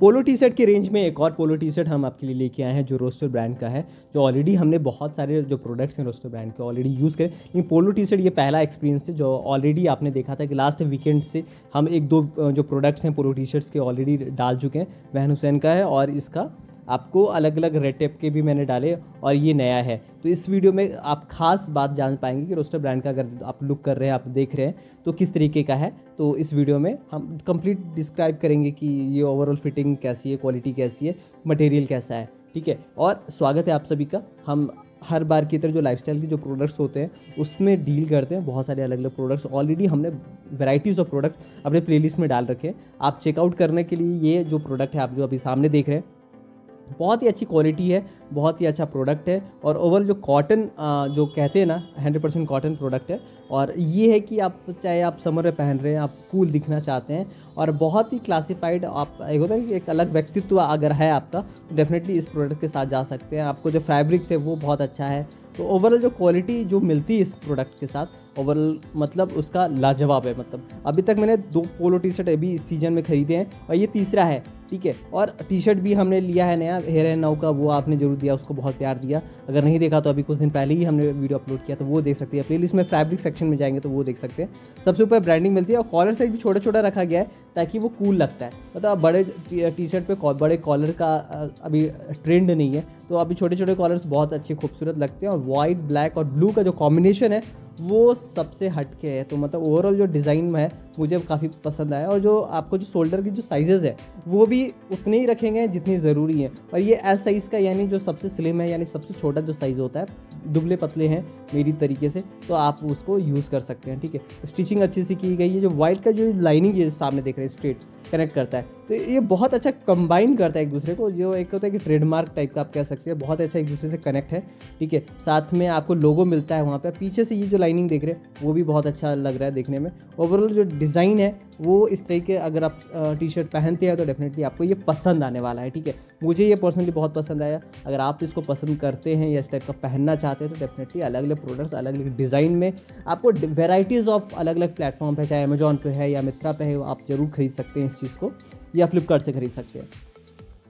पोलो T shirt की range में एक और पोलो टी शर्ट हम आपके लिए लेके आए हैं, जो रोस्टर ब्रांड का है, जो ऑलरेडी हमने बहुत सारे जो प्रोडक्ट्स हैं रोस्टर ब्रांड के ऑलरेडी यूज़ करें। लेकिन पोलो टी शर्ट ये पहला एक्सपीरियंस है, जो ऑलरेडी आपने देखा था कि लास्ट वीकेंड से हम एक दो, जो प्रोडक्ट्स हैं पोलो टी शर्ट्स के ऑलरेडी डाल चुके हैं वहन हुसैन का है और इसका आपको अलग अलग रेड टेप के भी मैंने डाले और ये नया है। तो इस वीडियो में आप खास बात जान पाएँगे कि रोस्टर ब्रांड का अगर आप लुक कर रहे हैं, आप देख रहे हैं तो किस तरीके का है। तो इस वीडियो में हम कंप्लीट डिस्क्राइब करेंगे कि ये ओवरऑल फिटिंग कैसी है क्वालिटी कैसी है मटेरियल कैसा है, ठीक है? और स्वागत है आप सभी का। हम हर बार की तरह जो लाइफस्टाइल के जो प्रोडक्ट्स होते हैं, उसमें डील करते हैं बहुत सारे अलग अलग प्रोडक्ट्स ऑलरेडी हमने वैराइटीज़ ऑफ़ प्रोडक्ट्स अपने प्लेलिस्ट में डाल रखे हैं। आप चेकआउट करने के लिए ये जो प्रोडक्ट है, आप जो अभी सामने देख रहे हैं बहुत ही अच्छी क्वालिटी है, बहुत ही अच्छा प्रोडक्ट है और ओवरऑल जो कॉटन जो कहते हैं ना हंड्रेड परसेंट कॉटन प्रोडक्ट है और ये है कि आप चाहे आप समर में पहन रहे हैं, आप कूल दिखना चाहते हैं और बहुत ही क्लासिफाइड आप एक होता है कि एक अलग व्यक्तित्व अगर है आपका तो डेफिनेटली इस प्रोडक्ट के साथ जा सकते हैं। आपको जो फैब्रिक्स है, वो बहुत अच्छा है। तो ओवरऑल जो क्वालिटी जो मिलती है इस प्रोडक्ट के साथ ओवरऑल मतलब उसका लाजवाब है मतलब। अभी तक मैंने दो पोलो टी शर्ट अभी इस सीज़न में ख़रीदे हैं और ये तीसरा है। ठीक है। और टी शर्ट भी हमने लिया है नया हेयर एंड नाउ का, वो आपने ज़रूर दिया, उसको बहुत प्यार दिया। अगर नहीं देखा तो अभी कुछ दिन पहले ही हमने वीडियो अपलोड किया तो वो देख सकते हैं। प्ले लिस्ट में फैब्रिक सेक्शन में जाएँगे तो वो देख सकते हैं। सबसे ऊपर ब्रांडिंग मिलती है और कॉलर साइज़ भी छोटा छोटा रखा गया है, ताकि वो कूल लगता है। मतलब बड़े टी शर्ट पर बड़े कॉलर का अभी ट्रेंड नहीं है तो अभी छोटे छोटे कॉलर्स बहुत अच्छे, खूबसूरत लगते हैं। और वाइट ब्लैक और ब्लू का जो कॉम्बिनेशन है वो सबसे हटके है। तो मतलब ओवरऑल जो डिज़ाइन में है, मुझे काफ़ी पसंद आया। और जो आपको जो शोल्डर की जो साइजेज़ है, वो भी उतने ही रखेंगे जितनी ज़रूरी है। और ये एस साइज़ का यानी जो सबसे स्लिम है, यानी सबसे छोटा जो साइज़ होता है, दुबले पतले हैं मेरी तरीके से तो आप उसको यूज़ कर सकते हैं, ठीक है? स्टिचिंग अच्छी सी की गई है, जो वाइट का जो लाइनिंग है सामने देख रहे हैं स्ट्रेट कनेक्ट करता है। तो ये बहुत अच्छा कंबाइन करता है एक दूसरे को, जो एक होता है कि ट्रेडमार्क टाइप का आप कह सकते हैं, बहुत अच्छा एक दूसरे से कनेक्ट है, ठीक है? साथ में आपको लोगो मिलता है वहाँ पर पीछे से ये जो लाइनिंग देख रहे हैं, वो भी बहुत अच्छा लग रहा है देखने में। ओवरऑल जो डिज़ाइन है, वो इस तरीके अगर आप टी शर्ट पहनते हैं तो डेफिनेटली आपको ये पसंद आने वाला है, ठीक है? मुझे ये पर्सनली बहुत पसंद आया। अगर आप इसको पसंद करते हैं या इस टाइप का पहनना चाहते हैं तो डेफिनेटली अलग अलग प्रोडक्ट्स अलग अलग डिज़ाइन में आपको वेराइटीज़ ऑफ़ अलग अलग प्लेटफॉर्म पर चाहे अमेजोन पे है या मित्रा पे है, आप ज़रूर खरीद सकते हैं इस चीज़ को या फ्लिपकार्ट से खरीद सकते हैं।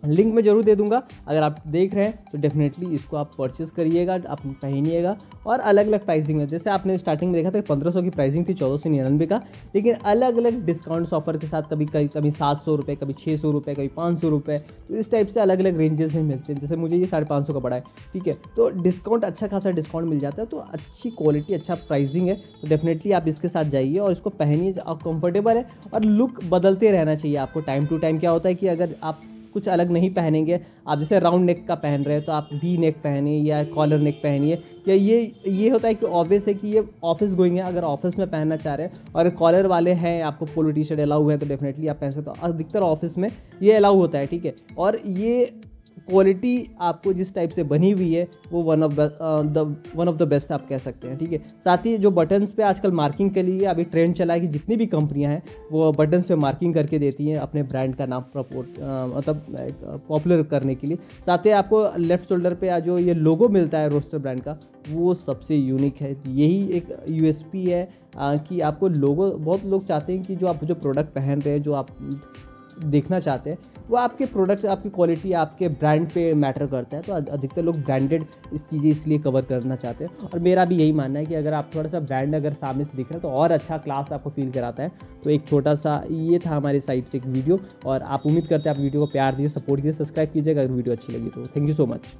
लिंक में ज़रूर दे दूँगा। अगर आप देख रहे हैं तो डेफिनेटली इसको आप परचेज़ करिएगा, आप पहनिएगा और अलग अलग प्राइसिंग में। जैसे आपने स्टार्टिंग में देखा था पंद्रह सौ की प्राइसिंग थी, चौदह सौ निन्यानवे का। लेकिन अलग अलग डिस्काउंट्स ऑफ़र के साथ कभी कभी कभी सात सौ रुपये कभी छः सौ रुपये कभी पाँच सौ रुपये तो इस टाइप से अलग अलग रेंजेस में मिलते हैं। जैसे मुझे ये साढ़े पाँच सौ का पड़ा है, ठीक है? तो डिस्काउंट अच्छा खासा डिस्काउंट मिल जाता है तो अच्छी क्वालिटी अच्छा प्राइसिंग है। तो डेफिनेटली आप इसके साथ जाइए और इसको पहनिए कंफर्टेबल है और लुक बदलते रहना चाहिए आपको। टाइम टू टाइम क्या होता है कि अगर आप कुछ अलग नहीं पहनेंगे। आप जैसे राउंड नेक का पहन रहे हैं तो आप वी नेक पहनिए या कॉलर नेक पहनिए। या ये ये होता है कि ऑब्वियस है कि ये ऑफ़िस गोइंग है, अगर ऑफ़िस में पहनना चाह रहे हैं और कॉलर वाले हैं, आपको पोलो टी शर्ट अलाउ है तो डेफिनेटली आप पहन सकते हो। अधिकतर ऑफ़िस में ये अलाउ होता है, ठीक है? और ये क्वालिटी आपको जिस टाइप से बनी हुई है वो one of the one of the best आप कह सकते हैं ठीक है? साथ ही जो बटन्स पे आजकल मार्किंग के लिए अभी ट्रेंड चला है कि जितनी भी कंपनियाँ हैं वो बटन्स पे मार्किंग करके देती हैं अपने ब्रांड का नाम प्रपोर्ट मतलब पॉपुलर करने के लिए। साथ ही आपको लेफ़्ट शोल्डर पे जो ये लोगो मिलता है रोस्टर ब्रांड का वो सबसे यूनिक है। यही एक यूएसपी है आ, कि आपको लोगो बहुत लोग चाहते हैं कि जो आप जो प्रोडक्ट पहन रहे हैं जो आप देखना चाहते हैं, वो आपके प्रोडक्ट आपकी क्वालिटी आपके ब्रांड पे मैटर करता है तो अधिकतर लोग ब्रांडेड इस चीज़ें इसलिए कवर करना चाहते हैं। और मेरा भी यही मानना है कि अगर आप थोड़ा सा ब्रांड अगर सामने से दिख रहे हैं तो और अच्छा क्लास आपको फील कराता है। तो एक छोटा सा ये था हमारी साइड से एक वीडियो और आप उम्मीद करते हैं आप वीडियो को प्यार दीजिए सपोर्ट कीजिए सब्सक्राइब कीजिएगा अगर वीडियो अच्छी लगी तो। Thank you so much